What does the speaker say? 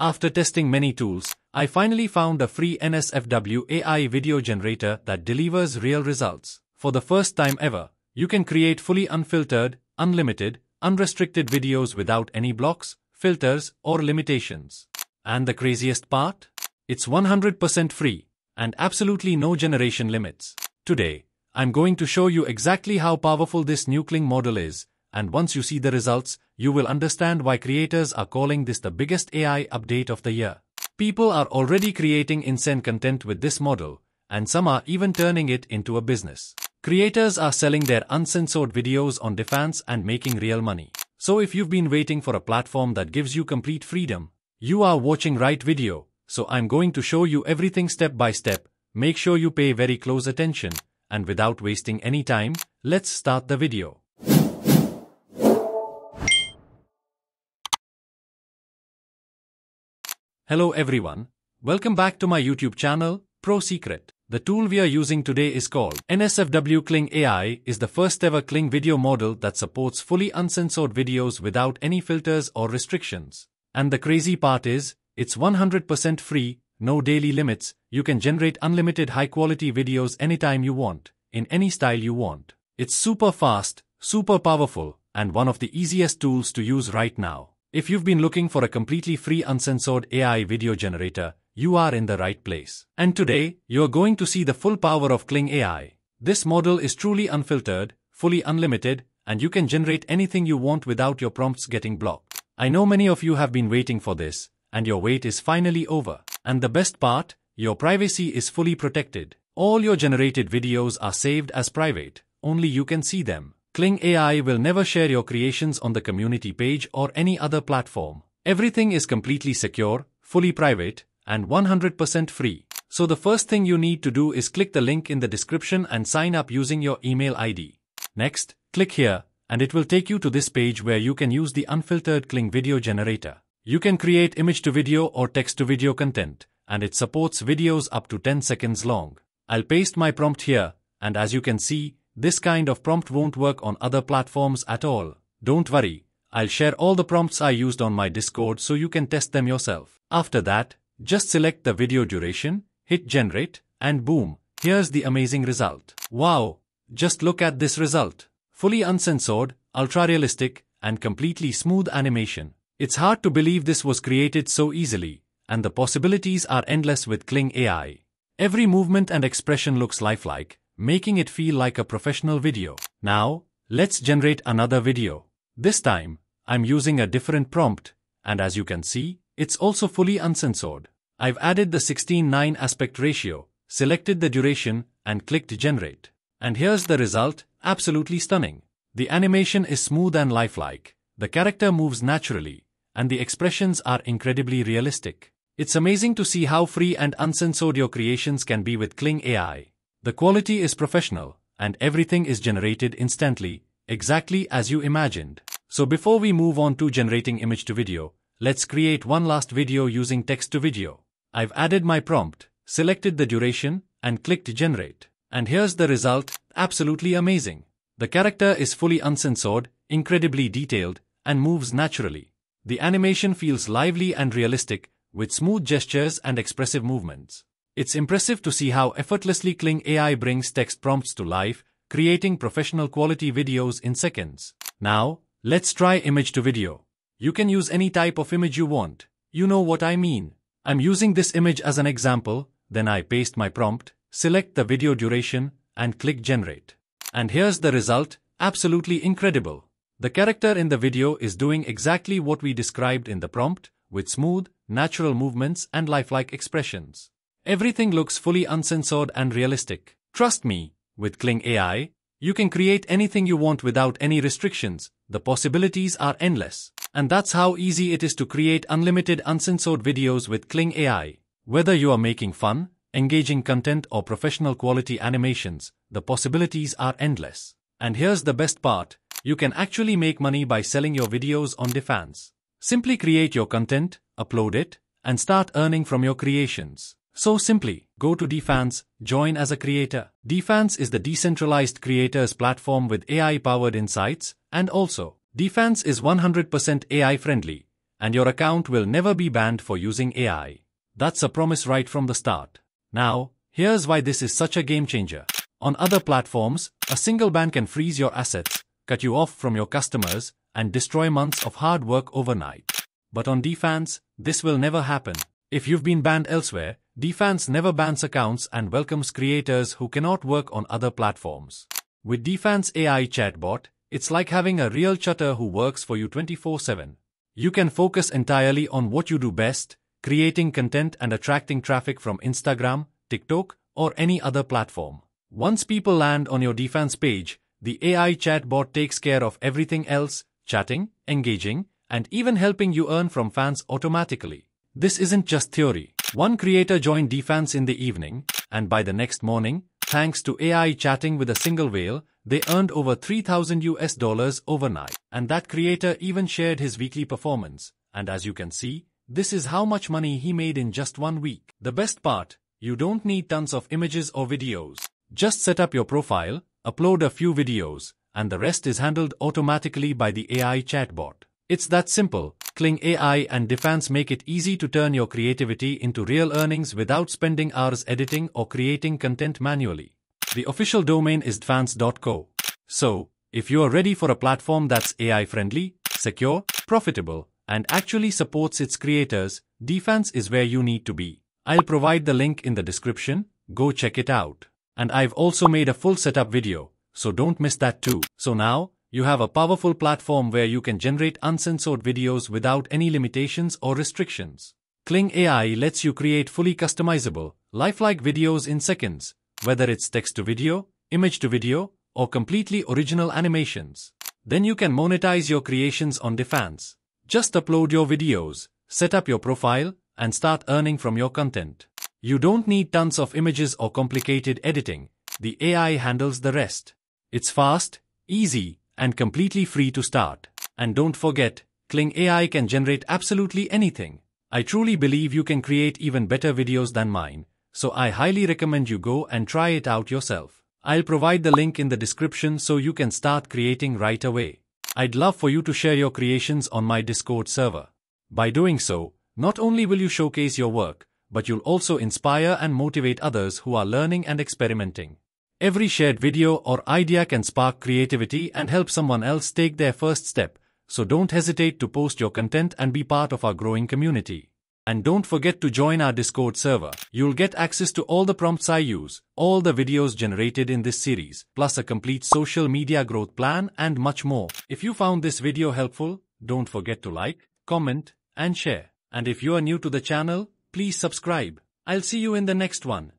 After testing many tools, I finally found a free NSFW AI video generator that delivers real results. For the first time ever, you can create fully unfiltered, unlimited, unrestricted videos without any blocks, filters, or limitations. And the craziest part? It's 100% free, and absolutely no generation limits. Today, I'm going to show you exactly how powerful this new Kling model is, and once you see the results, you will understand why creators are calling this the biggest AI update of the year. People are already creating insane content with this model, and some are even turning it into a business. Creators are selling their uncensored videos on dFans and making real money. So if you've been waiting for a platform that gives you complete freedom, you are watching right video, so I'm going to show you everything step by step, make sure you pay very close attention, and without wasting any time, let's start the video. Hello everyone, welcome back to my YouTube channel, Pro Secret. The tool we are using today is called NSFW Kling AI is the first ever Kling video model that supports fully uncensored videos without any filters or restrictions. And the crazy part is, it's 100% free, no daily limits, you can generate unlimited high quality videos anytime you want, in any style you want. It's super fast, super powerful, and one of the easiest tools to use right now. If you've been looking for a completely free uncensored AI video generator, you are in the right place. And today, you're going to see the full power of Kling AI. This model is truly unfiltered, fully unlimited, and you can generate anything you want without your prompts getting blocked. I know many of you have been waiting for this, and your wait is finally over. And the best part, your privacy is fully protected. All your generated videos are saved as private, only you can see them. Kling AI will never share your creations on the community page or any other platform. Everything is completely secure, fully private, and 100% free. So the first thing you need to do is click the link in the description and sign up using your email ID. Next, click here, and it will take you to this page where you can use the unfiltered Kling video generator. You can create image to video or text to video content, and it supports videos up to 10 seconds long. I'll paste my prompt here, and as you can see, this kind of prompt won't work on other platforms at all. Don't worry, I'll share all the prompts I used on my Discord so you can test them yourself. After that, just select the video duration, hit generate, and boom, here's the amazing result. Wow, just look at this result. Fully uncensored, ultra-realistic, and completely smooth animation. It's hard to believe this was created so easily, and the possibilities are endless with Kling AI. Every movement and expression looks lifelike, making it feel like a professional video. Now, let's generate another video. This time, I'm using a different prompt, and as you can see, it's also fully uncensored. I've added the 16:9 aspect ratio, selected the duration, and clicked generate. And here's the result, absolutely stunning. The animation is smooth and lifelike, the character moves naturally, and the expressions are incredibly realistic. It's amazing to see how free and uncensored your creations can be with Kling AI. The quality is professional, and everything is generated instantly, exactly as you imagined. So before we move on to generating image to video, let's create one last video using text to video. I've added my prompt, selected the duration, and clicked generate. And here's the result, absolutely amazing. The character is fully uncensored, incredibly detailed, and moves naturally. The animation feels lively and realistic, with smooth gestures and expressive movements. It's impressive to see how effortlessly Kling AI brings text prompts to life, creating professional quality videos in seconds. Now, let's try image to video. You can use any type of image you want. You know what I mean. I'm using this image as an example, then I paste my prompt, select the video duration, and click generate. And here's the result, absolutely incredible. The character in the video is doing exactly what we described in the prompt, with smooth, natural movements and lifelike expressions. Everything looks fully uncensored and realistic. Trust me, with Kling AI, you can create anything you want without any restrictions. The possibilities are endless. And that's how easy it is to create unlimited uncensored videos with Kling AI. Whether you are making fun, engaging content or professional quality animations, the possibilities are endless. And here's the best part, you can actually make money by selling your videos on dFans. Simply create your content, upload it, and start earning from your creations. So simply, go to dFans, join as a creator. dFans is the decentralized creators platform with AI-powered insights, and also, dFans is 100% AI-friendly, and your account will never be banned for using AI. That's a promise right from the start. Now, here's why this is such a game changer. On other platforms, a single ban can freeze your assets, cut you off from your customers, and destroy months of hard work overnight. But on dFans, this will never happen. If you've been banned elsewhere, dFans never bans accounts and welcomes creators who cannot work on other platforms. With dFans AI chatbot, it's like having a real chatter who works for you 24-7. You can focus entirely on what you do best, creating content and attracting traffic from Instagram, TikTok, or any other platform. Once people land on your dFans page, the AI chatbot takes care of everything else, chatting, engaging, and even helping you earn from fans automatically. This isn't just theory. One creator joined dFans in the evening, and by the next morning, thanks to AI chatting with a single whale, they earned over 3000 US dollars overnight. And that creator even shared his weekly performance. And as you can see, this is how much money he made in just one week. The best part, you don't need tons of images or videos. Just set up your profile, upload a few videos, and the rest is handled automatically by the AI chatbot. It's that simple. Kling AI and dFans make it easy to turn your creativity into real earnings without spending hours editing or creating content manually. The official domain is dfans.co. So, if you are ready for a platform that's AI friendly, secure, profitable, and actually supports its creators, dFans is where you need to be. I'll provide the link in the description, go check it out. And I've also made a full setup video, so don't miss that too. So now, you have a powerful platform where you can generate uncensored videos without any limitations or restrictions. Kling AI lets you create fully customizable, lifelike videos in seconds, whether it's text to video, image to video, or completely original animations. Then you can monetize your creations on dFans. Just upload your videos, set up your profile, and start earning from your content. You don't need tons of images or complicated editing. The AI handles the rest. It's fast, easy, and completely free to start. And don't forget, Kling AI can generate absolutely anything. I truly believe you can create even better videos than mine, so I highly recommend you go and try it out yourself. I'll provide the link in the description so you can start creating right away. I'd love for you to share your creations on my Discord server. By doing so, not only will you showcase your work, but you'll also inspire and motivate others who are learning and experimenting. Every shared video or idea can spark creativity and help someone else take their first step, so don't hesitate to post your content and be part of our growing community. And don't forget to join our Discord server. You'll get access to all the prompts I use, all the videos generated in this series, plus a complete social media growth plan and much more. If you found this video helpful, don't forget to like, comment, and share. And if you are new to the channel, please subscribe. I'll see you in the next one.